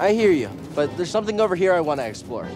I hear you, but there's something over here I want to explore.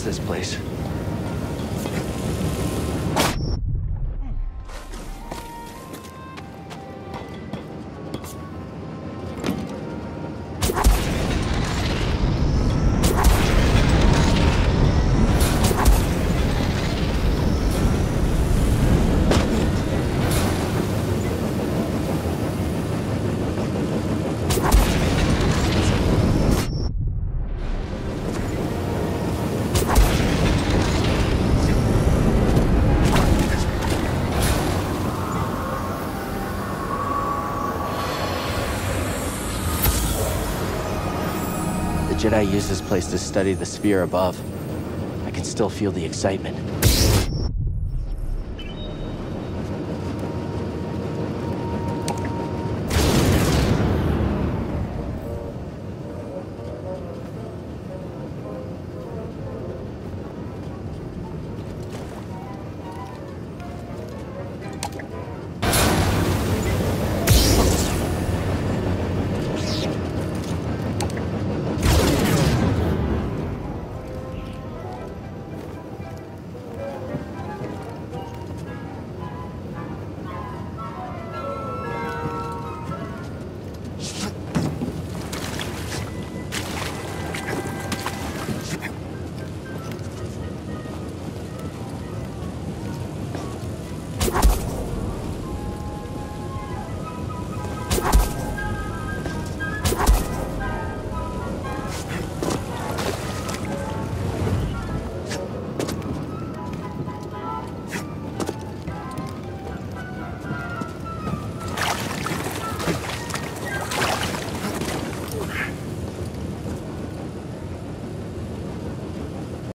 Is this place? Jedi used this place to study the sphere above. I can still feel the excitement.